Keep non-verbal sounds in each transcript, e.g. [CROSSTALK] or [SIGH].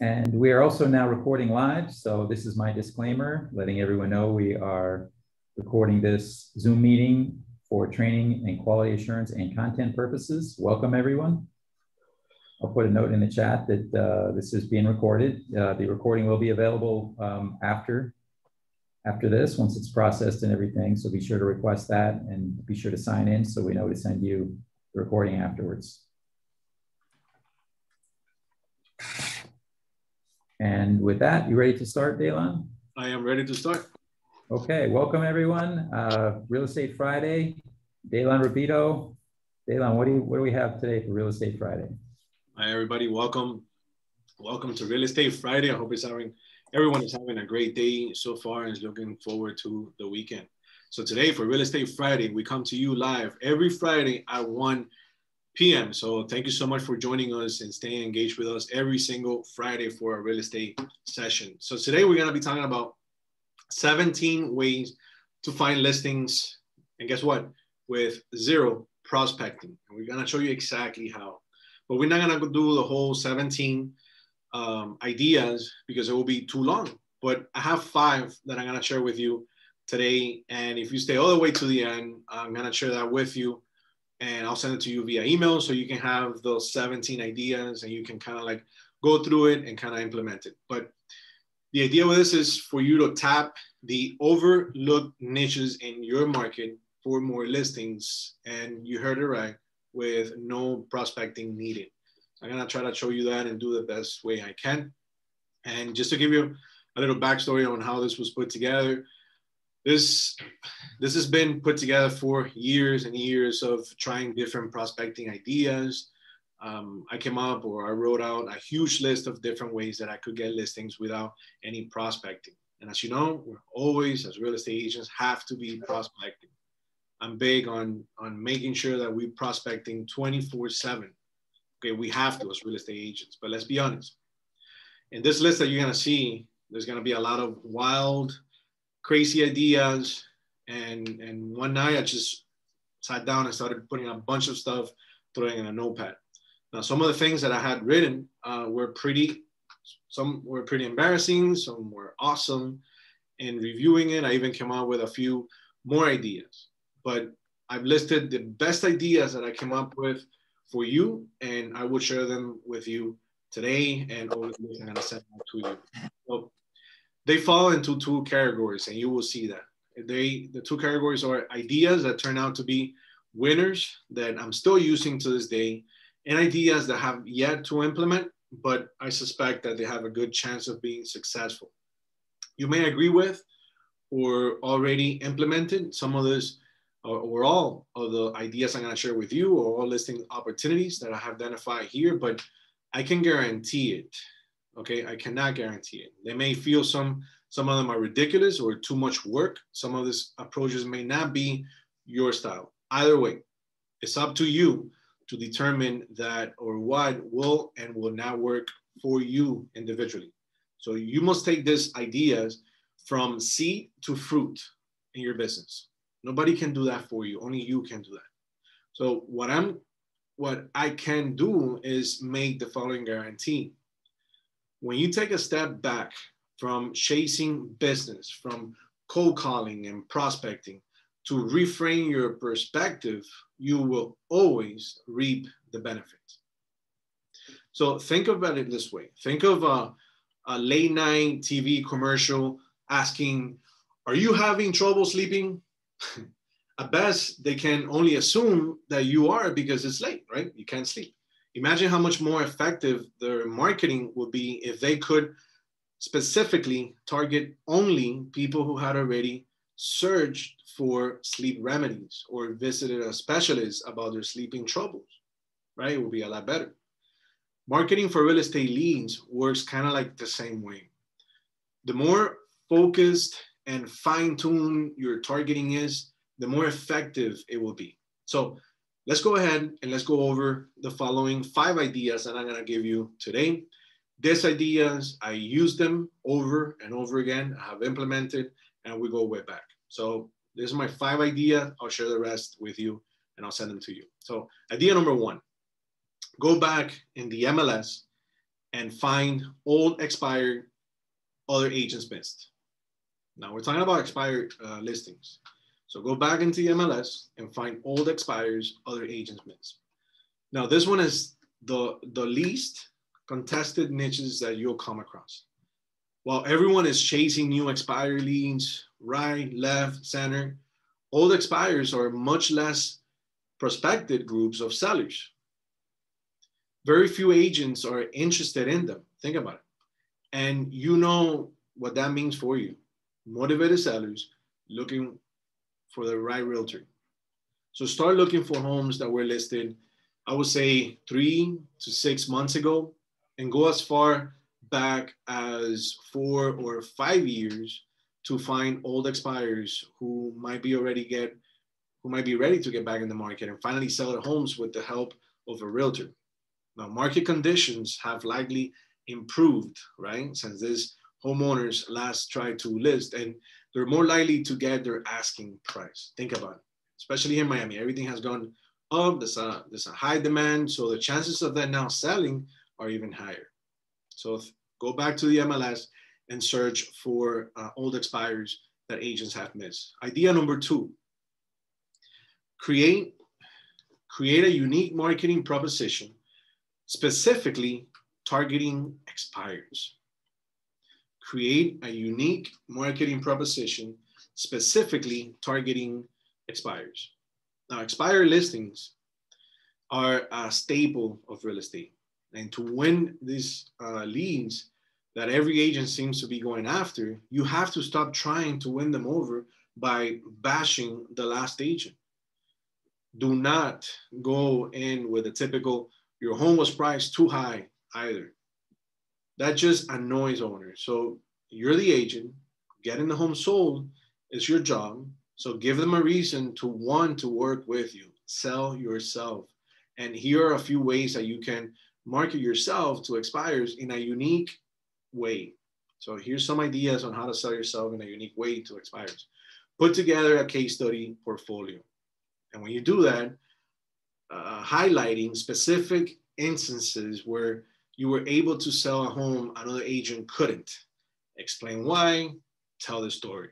And we are also now recording live. So this is my disclaimer, letting everyone know we are recording this Zoom meeting for training and quality assurance and content purposes. Welcome everyone. I'll put a note in the chat that uh, this is being recorded. Uh, the recording will be available um, after after this, once it's processed and everything. So be sure to request that and be sure to sign in so we know to send you the recording afterwards. And with that, you ready to start, Daylon? I am ready to start. Okay, welcome everyone. Uh, Real Estate Friday, Daylon Rapito. Daylon, what do, you, what do we have today for Real Estate Friday? Hi, everybody. Welcome. Welcome to Real Estate Friday. I hope it's having everyone is having a great day so far and is looking forward to the weekend. So today for Real Estate Friday, we come to you live every Friday at 1 p.m. So thank you so much for joining us and staying engaged with us every single Friday for a real estate session. So today we're going to be talking about 17 ways to find listings. And guess what? With zero prospecting. And we're going to show you exactly how but we're not gonna do the whole 17 um, ideas because it will be too long. But I have five that I'm gonna share with you today. And if you stay all the way to the end, I'm gonna share that with you and I'll send it to you via email so you can have those 17 ideas and you can kind of like go through it and kind of implement it. But the idea with this is for you to tap the overlooked niches in your market for more listings. And you heard it right with no prospecting needed. I'm gonna try to show you that and do the best way I can. And just to give you a little backstory on how this was put together, this this has been put together for years and years of trying different prospecting ideas. Um, I came up or I wrote out a huge list of different ways that I could get listings without any prospecting. And as you know, we're always, as real estate agents, have to be prospecting. I'm big on on making sure that we're prospecting 24 7. Okay, we have to as real estate agents, but let's be honest. In this list that you're gonna see, there's gonna be a lot of wild, crazy ideas. And and one night I just sat down and started putting a bunch of stuff, throwing in a notepad. Now, some of the things that I had written uh, were pretty, some were pretty embarrassing, some were awesome. In reviewing it, I even came out with a few more ideas but I've listed the best ideas that I came up with for you, and I will share them with you today, and obviously I'm gonna send them to you. So they fall into two categories, and you will see that. They the two categories are ideas that turn out to be winners that I'm still using to this day, and ideas that have yet to implement, but I suspect that they have a good chance of being successful. You may agree with or already implemented some of those or, uh, or all of the ideas I'm going to share with you or all listing opportunities that I have identified here, but I can guarantee it. Okay, I cannot guarantee it. They may feel some some of them are ridiculous or too much work. Some of these approaches may not be your style. Either way, it's up to you to determine that or what will and will not work for you individually. So you must take these ideas from seed to fruit in your business. Nobody can do that for you. Only you can do that. So what I'm what I can do is make the following guarantee. When you take a step back from chasing business, from cold calling and prospecting to reframe your perspective, you will always reap the benefits. So think about it this way. Think of a, a late night TV commercial asking, are you having trouble sleeping? [LAUGHS] at best, they can only assume that you are because it's late, right? You can't sleep. Imagine how much more effective their marketing would be if they could specifically target only people who had already searched for sleep remedies or visited a specialist about their sleeping troubles, right? It would be a lot better. Marketing for real estate leads works kind of like the same way. The more focused and fine tuned your targeting is, the more effective it will be. So let's go ahead and let's go over the following five ideas that I'm gonna give you today. These ideas, I use them over and over again. I have implemented and we go way back. So this is my five idea. I'll share the rest with you and I'll send them to you. So idea number one, go back in the MLS and find old expired other agents missed. Now we're talking about expired uh, listings. So go back into the MLS and find old expires other agents missed. Now this one is the, the least contested niches that you'll come across. While everyone is chasing new expire leads, right, left, center, old expires are much less prospected groups of sellers. Very few agents are interested in them. Think about it. And you know what that means for you. Motivated sellers looking for the right realtor. So start looking for homes that were listed, I would say three to six months ago, and go as far back as four or five years to find old expires who might be already get who might be ready to get back in the market and finally sell their homes with the help of a realtor. Now, market conditions have likely improved, right, since these homeowners last tried to list, and they're more likely to get their asking price. Think about it, especially in Miami. Everything has gone up. There's a there's a high demand, so the chances of that now selling are even higher. So go back to the MLS and search for uh, old expires that agents have missed. Idea number two create, create a unique marketing proposition specifically targeting expires. Create a unique marketing proposition specifically targeting expires. Now, expire listings are a staple of real estate. And to win these uh, leads that every agent seems to be going after, you have to stop trying to win them over by bashing the last agent do not go in with a typical your home was priced too high either. That just annoys owners. So you're the agent, getting the home sold is your job. So give them a reason to want to work with you, sell yourself. And here are a few ways that you can market yourself to expires in a unique way. So here's some ideas on how to sell yourself in a unique way to expires. Put together a case study portfolio. And when you do that, uh, highlighting specific instances where you were able to sell a home another agent couldn't. Explain why, tell the story.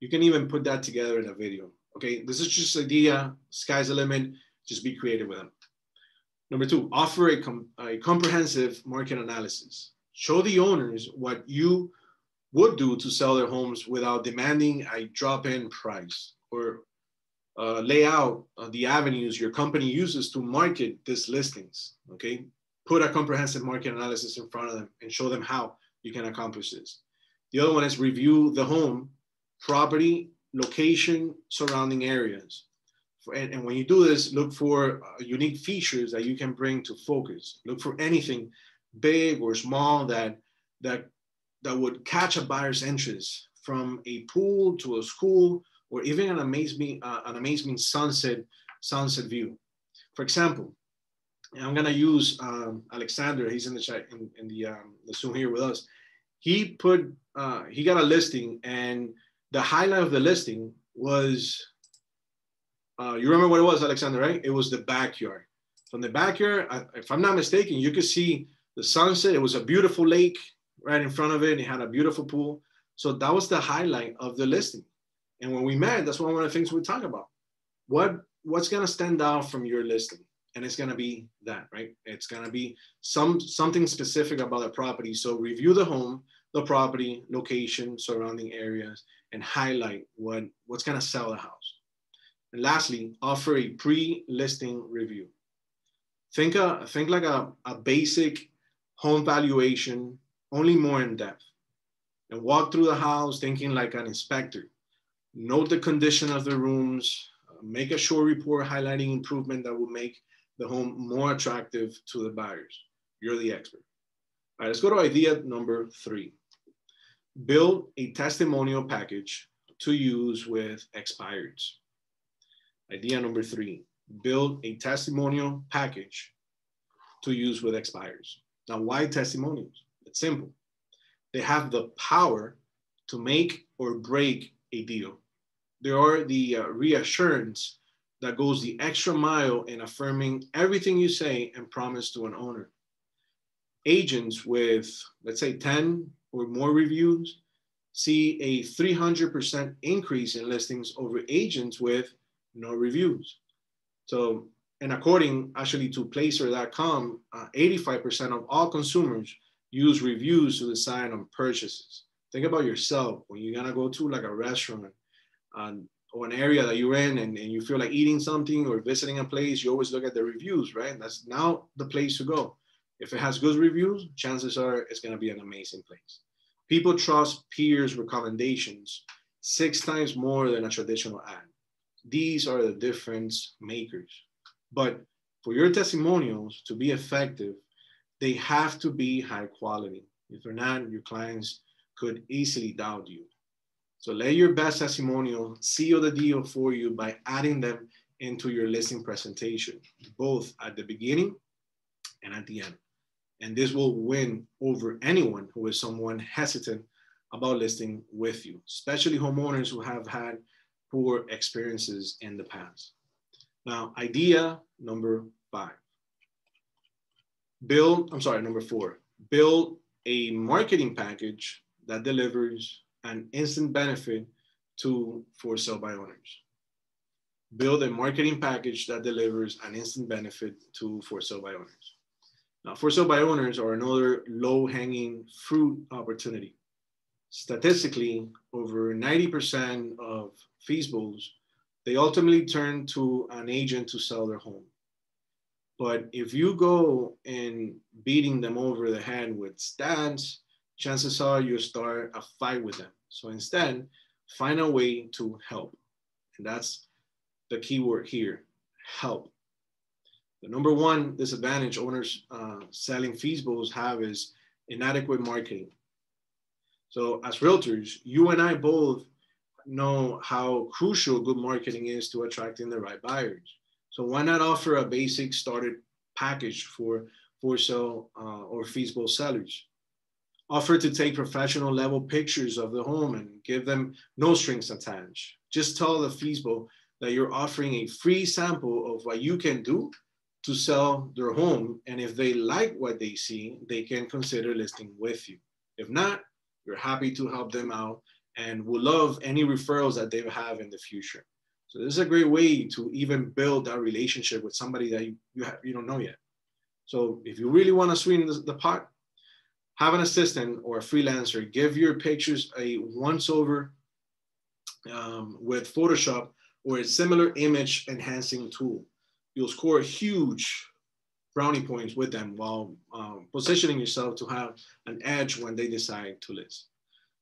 You can even put that together in a video. Okay, this is just idea, sky's the limit, just be creative with them. Number two, offer a, com a comprehensive market analysis. Show the owners what you would do to sell their homes without demanding a drop-in price or uh, lay out uh, the avenues your company uses to market these listings. Okay, put a comprehensive market analysis in front of them and show them how you can accomplish this. The other one is review the home, property, location, surrounding areas. And, and when you do this, look for uh, unique features that you can bring to focus. Look for anything big or small that that that would catch a buyer's interest from a pool to a school or even an amazing, uh, an amazing sunset, sunset view. For example, I'm gonna use um, Alexander, he's in the chat, in, in the, um, the Zoom here with us. He put, uh, he got a listing and the highlight of the listing was, uh, you remember what it was, Alexander, right? It was the backyard. From the backyard, if I'm not mistaken, you could see the sunset. It was a beautiful lake right in front of it. And it had a beautiful pool. So that was the highlight of the listing. And when we met, that's one of the things we talk about. What what's gonna stand out from your listing? And it's gonna be that, right? It's gonna be some something specific about the property. So review the home, the property, location, surrounding areas, and highlight what, what's gonna sell the house. And lastly, offer a pre-listing review. Think, a, think like a, a basic home valuation, only more in depth. And walk through the house thinking like an inspector note the condition of the rooms, uh, make a short report highlighting improvement that will make the home more attractive to the buyers. You're the expert. All right, let's go to idea number three. Build a testimonial package to use with expireds. Idea number three, build a testimonial package to use with expires. Now, why testimonials? It's simple. They have the power to make or break a deal. They are the uh, reassurance that goes the extra mile in affirming everything you say and promise to an owner. agents with, let's say, 10 or more reviews see a 300% increase in listings over agents with no reviews. So, and according actually to Placer.com, uh, 85% of all consumers use reviews to decide on purchases. Think about yourself when you're gonna go to like a restaurant um, or an area that you're in and, and you feel like eating something or visiting a place, you always look at the reviews, right? That's now the place to go. If it has good reviews, chances are it's gonna be an amazing place. People trust peers' recommendations six times more than a traditional ad. These are the difference makers. But for your testimonials to be effective, they have to be high quality. If they're not, your clients could easily doubt you. So let your best testimonial seal the deal for you by adding them into your listing presentation, both at the beginning and at the end. And this will win over anyone who is someone hesitant about listing with you, especially homeowners who have had poor experiences in the past. Now, idea number five build, I'm sorry, number four, build a marketing package that delivers an instant benefit to for sale by owners. Build a marketing package that delivers an instant benefit to for sale by owners. Now, for sale by owners are another low hanging fruit opportunity. Statistically, over 90% of FSBOs, they ultimately turn to an agent to sell their home. But if you go and beating them over the head with stats, chances are you start a fight with them. So instead, find a way to help. And that's the key word here, help. The number one disadvantage owners uh, selling FSBOs have is inadequate marketing. So as realtors, you and I both know how crucial good marketing is to attracting the right buyers. So why not offer a basic starter package for for sale uh, or FSBO sellers? Offer to take professional level pictures of the home and give them no strings attached. Just tell the FSBO that you're offering a free sample of what you can do to sell their home. And if they like what they see, they can consider listing with you. If not, you're happy to help them out and will love any referrals that they have in the future. So this is a great way to even build that relationship with somebody that you, you, have, you don't know yet. So if you really want to sweeten the, the pot, have an assistant or a freelancer give your pictures a once over um, with Photoshop or a similar image enhancing tool. You'll score huge brownie points with them while um, positioning yourself to have an edge when they decide to list.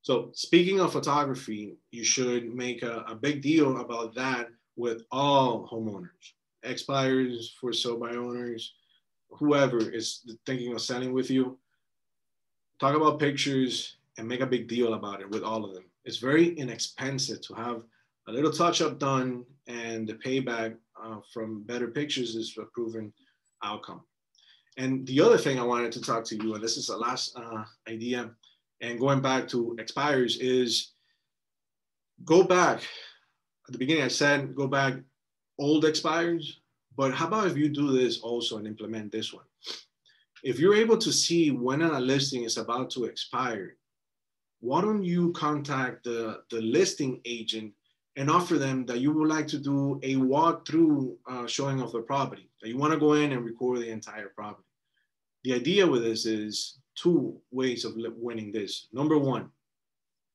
So speaking of photography, you should make a, a big deal about that with all homeowners, expires for sale by owners, whoever is thinking of selling with you. Talk about pictures and make a big deal about it with all of them. It's very inexpensive to have a little touch up done and the payback uh, from better pictures is a proven outcome. And the other thing I wanted to talk to you, and this is the last uh, idea, and going back to expires is go back at the beginning i said go back old expires but how about if you do this also and implement this one if you're able to see when a listing is about to expire why don't you contact the, the listing agent and offer them that you would like to do a walkthrough uh, showing of the property that you want to go in and record the entire property the idea with this is two ways of winning this. Number one,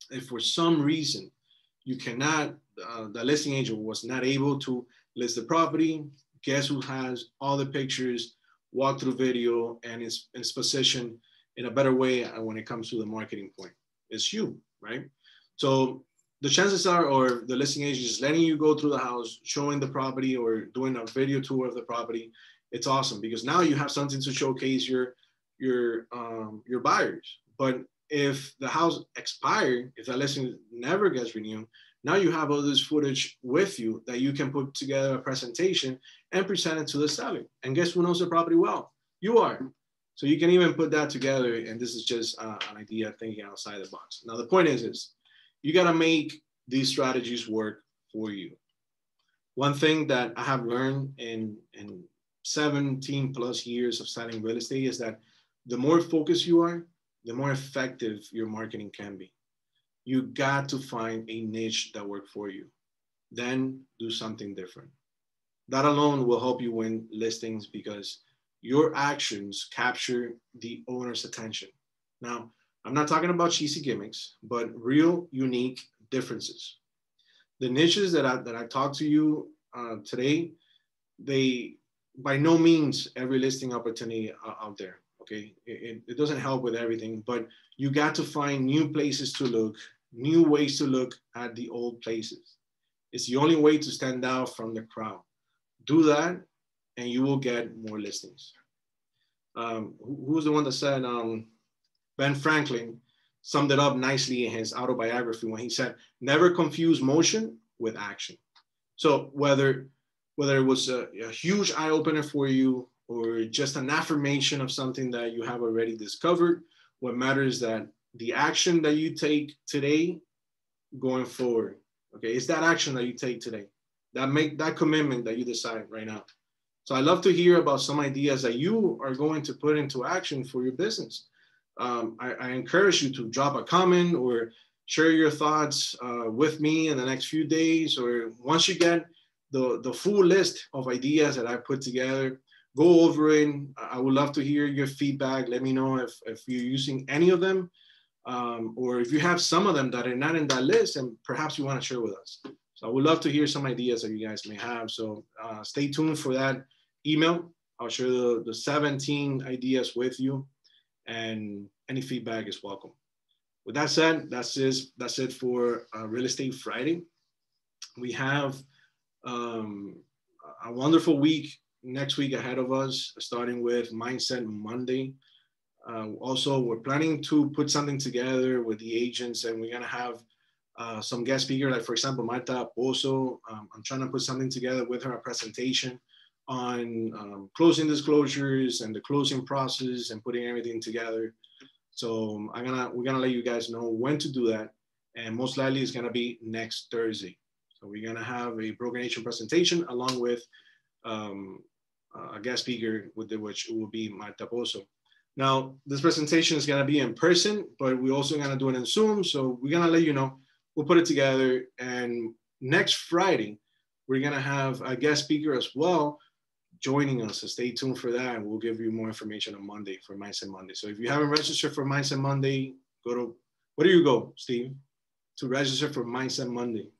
if for some reason you cannot, uh, the listing agent was not able to list the property, guess who has all the pictures, walkthrough video, and its, positioned in a better way when it comes to the marketing point? It's you, right? So the chances are, or the listing agent is letting you go through the house, showing the property or doing a video tour of the property. It's awesome because now you have something to showcase your your um, your buyers. But if the house expired, if that listing never gets renewed, now you have all this footage with you that you can put together a presentation and present it to the seller. And guess who knows the property well? You are. So you can even put that together. And this is just uh, an idea thinking outside the box. Now the point is, is you got to make these strategies work for you. One thing that I have learned in, in 17 plus years of selling real estate is that the more focused you are, the more effective your marketing can be. You got to find a niche that works for you. Then do something different. That alone will help you win listings because your actions capture the owner's attention. Now, I'm not talking about cheesy gimmicks, but real unique differences. The niches that I, that I talked to you uh, today, they by no means every listing opportunity out there. Okay, it, it doesn't help with everything, but you got to find new places to look, new ways to look at the old places. It's the only way to stand out from the crowd. Do that, and you will get more listings. Um, who, who's the one that said um, Ben Franklin summed it up nicely in his autobiography when he said, "Never confuse motion with action." So whether whether it was a, a huge eye opener for you or just an affirmation of something that you have already discovered, what matters is that the action that you take today going forward, okay, is that action that you take today. That make that commitment that you decide right now. So I love to hear about some ideas that you are going to put into action for your business. Um, I, I, encourage you to drop a comment or share your thoughts uh, with me in the next few days, or once you get the, the full list of ideas that I put together. Go over it. I would love to hear your feedback. Let me know if, if you're using any of them um, or if you have some of them that are not in that list and perhaps you want to share with us. So I would love to hear some ideas that you guys may have. So uh, stay tuned for that email. I'll share the, the 17 ideas with you and any feedback is welcome. With that said, that's it, that's it for uh, Real Estate Friday. We have um, a wonderful week next week ahead of us, starting with Mindset Monday. Uh, also, we're planning to put something together with the agents, and we're gonna have uh, some guest speaker, like for example, Marta Pozo. Um, I'm trying to put something together with her, a presentation on um, closing disclosures and the closing process and putting everything together. So um, I'm gonna we're gonna let you guys know when to do that, and most likely it's gonna be next Thursday. So we're gonna have a Broker Nation presentation along with um, a guest speaker, with which will be Marta Pozo. Now, this presentation is gonna be in person, but we're also gonna do it in Zoom. So we're gonna let you know, we'll put it together. And next Friday, we're gonna have a guest speaker as well joining us. So stay tuned for that. And we'll give you more information on Monday for Mindset Monday. So if you haven't registered for Mindset Monday, go to, where do you go, Steve? To register for Mindset Monday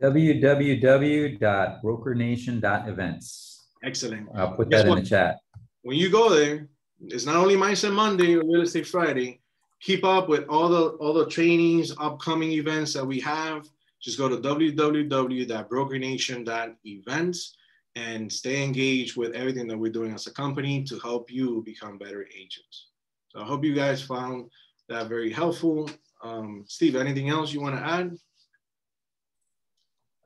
www.brokernation.events. Excellent. I'll put Guess that what? in the chat. When you go there, it's not only Mindset Monday or Real Estate Friday. Keep up with all the all the trainings, upcoming events that we have. Just go to www.brokernation.events and stay engaged with everything that we're doing as a company to help you become better agents. So I hope you guys found that very helpful. Um, Steve, anything else you want to add?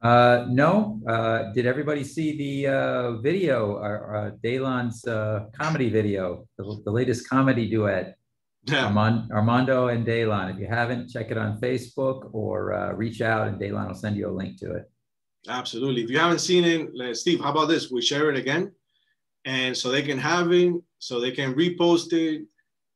Uh, no. Uh, did everybody see the uh, video, or, uh, Daylon's uh, comedy video, the, the, latest comedy duet? Yeah. Armand, Armando and Daylon. If you haven't, check it on Facebook or uh, reach out and Daylon will send you a link to it. Absolutely. If you haven't seen it, Steve, how about this? We share it again. And so they can have it, so they can repost it.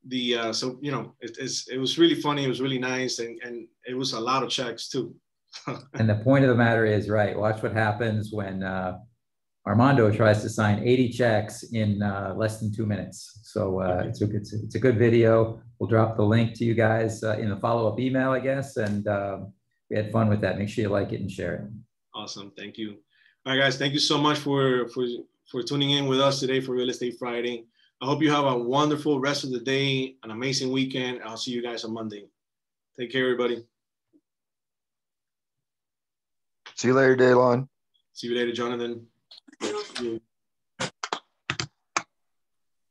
The uh, so you know it, it's it was really funny. It was really nice, and and it was a lot of checks too [LAUGHS] and the point of the matter is, right, watch what happens when uh, Armando tries to sign 80 checks in uh, less than two minutes. So uh, it's, a, it's, a, it's, a, good video. We'll drop the link to you guys uh, in the follow-up email, I guess. And um, we had fun with that. Make sure you like it and share it. Awesome. Thank you. All right, guys. Thank you so much for, for, for tuning in with us today for Real Estate Friday. I hope you have a wonderful rest of the day, an amazing weekend. I'll see you guys on Monday. Take care, everybody. See you later, Daylon. See you later, Jonathan.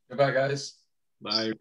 Goodbye, guys. Bye.